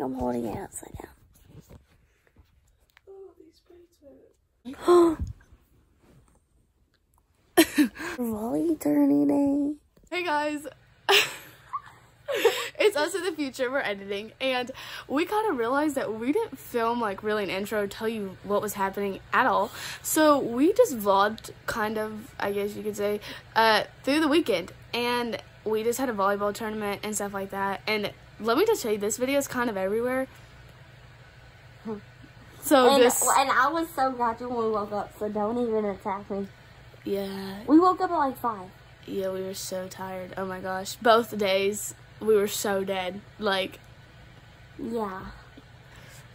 I'm holding it upside down. Oh, Volley tourney day. Hey guys. it's us in the future. We're editing, and we kind of realized that we didn't film like really an intro, tell you what was happening at all. So we just vlogged, kind of, I guess you could say, uh, through the weekend, and we just had a volleyball tournament and stuff like that. And let me just tell you, this video is kind of everywhere. So And, just and I was so grouchy when we woke up, so don't even attack me. yeah, We woke up at like 5. yeah, we were so tired. Oh my gosh, both days we were so dead. Like, Yeah.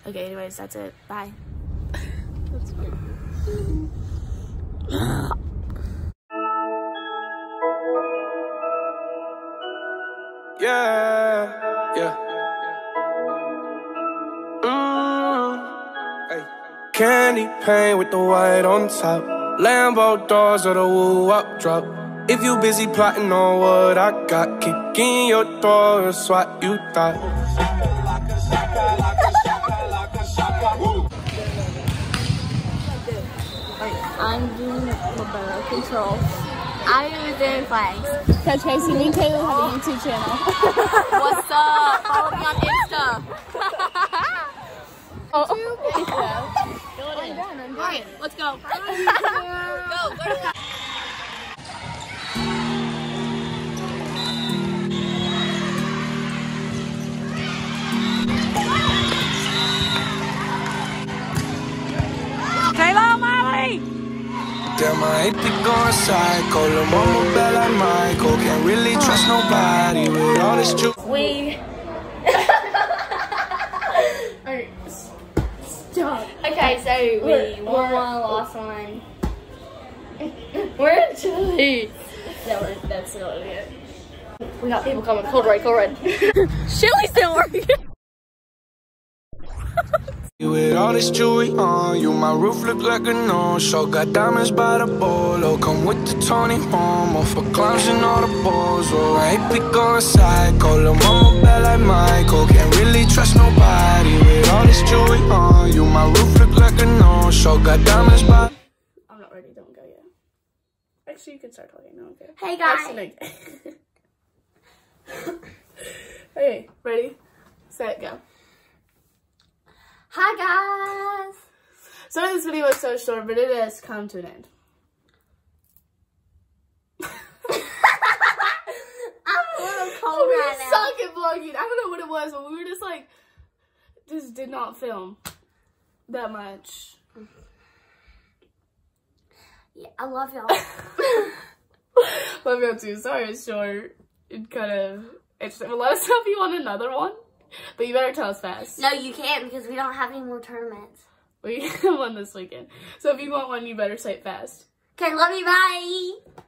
okay, anyways, that's it. Bye. Yeah, yeah. Mm, hey. Candy paint with the white on top. Lambo doors or the woo up drop. If you busy plotting on what I got, kick in your door, it's what you thought. I'm doing the control. I was doing flags. So Tracy, me and Taylor have a YouTube channel. What's up? Follow me on Insta. Oh. Alright, let's go. Bye, go. go. Damn, I hate to going psycho. Lil' mama bad like Michael. Can't really trust nobody with all this juice. We. Stop. Okay, so we won one, lost one. We're in Chile. No, that's not it. We got people coming. Cold red, cold red. Chili's still working. With all this jewelry on you, my roof look like a no-show. Got diamonds by the bolo, oh, come with the Tony Romo for clowns and all the balls. Oh, I hate pick going psycho, lil' mama bad like Michael. Can't really trust nobody with all this jewelry on you. My roof look like a no-show. Got diamonds by. I'm not ready. Don't go yet. Actually, you can start talking now. Okay. Hey guys. Actually, no. okay, ready, set, go. Hi guys. Sorry this video was so short, but it has come to an end. I'm a little cold we right now. suck at vlogging. I don't know what it was, but we were just like, just did not film that much. Yeah, I love y'all. Love y'all too. Sorry it's short. It kind of. But let us know if you want another one. But you better tell us fast. no, you can't because we don't have any more tournaments. We have one this weekend. So if you want one, you better say it fast. Okay, love you. Bye.